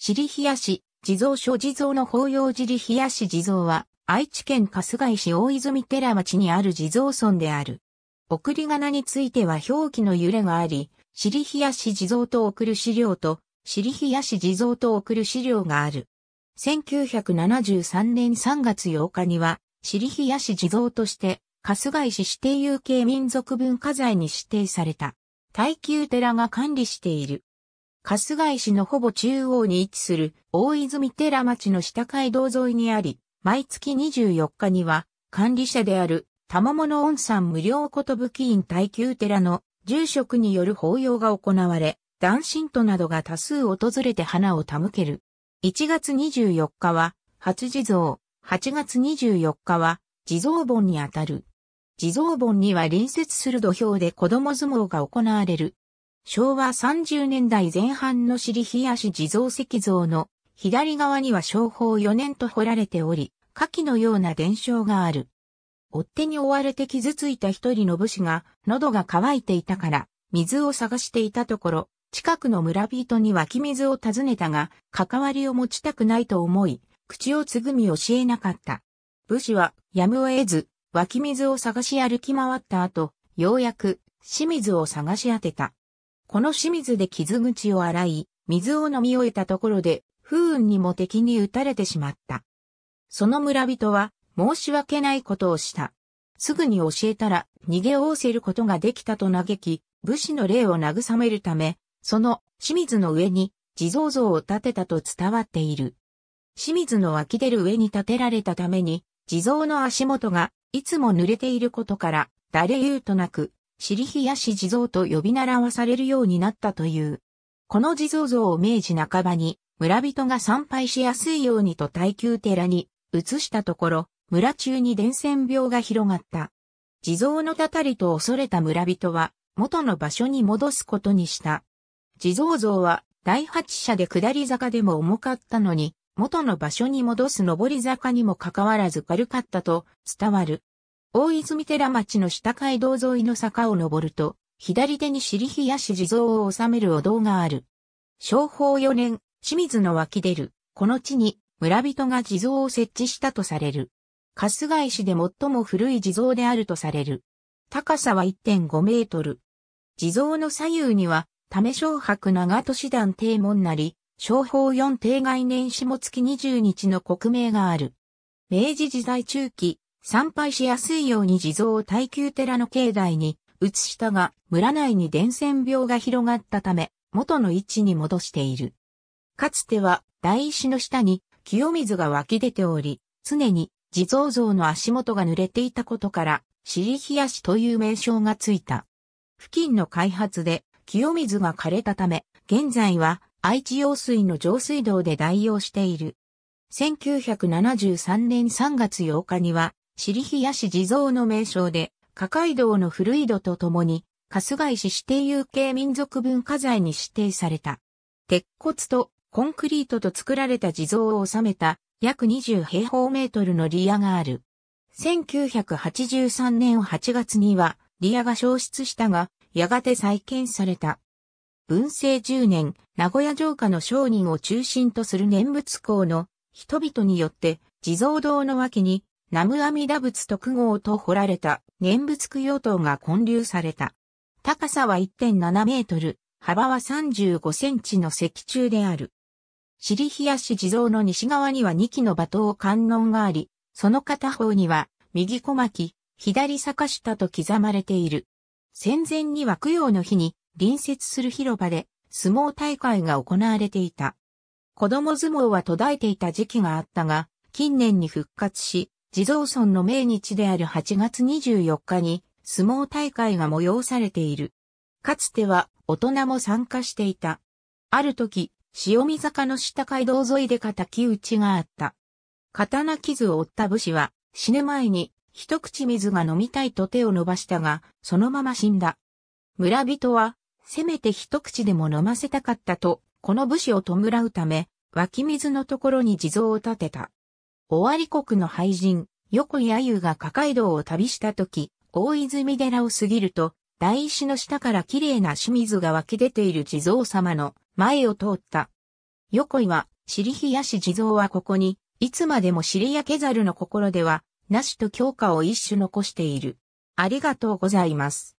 尻冷やし、地蔵所地蔵の法要尻冷やし地蔵は、愛知県春日井市大泉寺町にある地蔵村である。送り仮名については表記の揺れがあり、尻冷やし地蔵と送る資料と、尻冷やし地蔵と送る資料がある。1973年3月8日には、尻冷やし地蔵として、春日井市指定有形民族文化財に指定された。耐久寺が管理している。春日井市のほぼ中央に位置する大泉寺町の下街道沿いにあり、毎月24日には管理者である玉物温山無料ことぶき院耐久寺の住職による法要が行われ、男信徒などが多数訪れて花を手向ける。1月24日は初地蔵、8月24日は地蔵盆にあたる。地蔵盆には隣接する土俵で子供相撲が行われる。昭和30年代前半の尻冷やし地蔵石像の左側には昭法4年と彫られており、下記のような伝承がある。追っ手に追われて傷ついた一人の武士が喉が渇いていたから水を探していたところ、近くの村人に湧き水を尋ねたが、関わりを持ちたくないと思い、口をつぐみ教えなかった。武士はやむを得ず、湧き水を探し歩き回った後、ようやく清水を探し当てた。この清水で傷口を洗い、水を飲み終えたところで、不運にも敵に撃たれてしまった。その村人は、申し訳ないことをした。すぐに教えたら、逃げおせることができたと嘆き、武士の霊を慰めるため、その清水の上に地蔵像を建てたと伝わっている。清水の湧き出る上に建てられたために、地蔵の足元がいつも濡れていることから、誰言うとなく、尻冷やし地蔵と呼び習わされるようになったという。この地蔵像を明治半ばに村人が参拝しやすいようにと耐久寺に移したところ、村中に伝染病が広がった。地蔵のたたりと恐れた村人は元の場所に戻すことにした。地蔵像は第八車で下り坂でも重かったのに、元の場所に戻す上り坂にもかかわらず軽かったと伝わる。大泉寺町の下街道沿いの坂を登ると、左手に尻冷やし地蔵を収めるお堂がある。昭法4年、清水の湧き出る、この地に村人が地蔵を設置したとされる。春日井市で最も古い地蔵であるとされる。高さは1.5メートル。地蔵の左右には、為小白長年団定門なり、昭法4定外年下月20日の国名がある。明治時代中期、参拝しやすいように地蔵を耐久寺の境内に移したが、村内に伝染病が広がったため、元の位置に戻している。かつては、大石の下に清水が湧き出ており、常に地蔵像の足元が濡れていたことから、尻冷やしという名称がついた。付近の開発で清水が枯れたため、現在は愛知用水の上水道で代用している。1973年3月8日には、尻冷やし地蔵の名称で、加街道の古井戸とともに、春日井市指定有形民族文化財に指定された。鉄骨とコンクリートと作られた地蔵を収めた約20平方メートルのリアがある。1983年8月にはリアが消失したが、やがて再建された。文政10年、名古屋城下の商人を中心とする念仏校の人々によって地蔵堂の脇に南無阿弥陀仏特号と彫られた念仏供養塔が建立された。高さは1.7メートル、幅は35センチの石柱である。尻冷やし地蔵の西側には2基の馬頭観音があり、その片方には右小巻、左坂下と刻まれている。戦前には供養の日に隣接する広場で相撲大会が行われていた。子供相撲は途絶えていた時期があったが、近年に復活し、地蔵村の命日である8月24日に相撲大会が催されている。かつては大人も参加していた。ある時、塩見坂の下街道沿いで敵討ちがあった。刀傷を負った武士は死ぬ前に一口水が飲みたいと手を伸ばしたが、そのまま死んだ。村人は、せめて一口でも飲ませたかったと、この武士を弔うため、湧き水のところに地蔵を建てた。尾張国の廃人、横井あゆが加街道を旅した時、大泉寺を過ぎると、大石の下から綺麗な清水が湧き出ている地蔵様の前を通った。横井は、尻冷やし地蔵はここに、いつまでも尻焼けざるの心では、なしと強化を一種残している。ありがとうございます。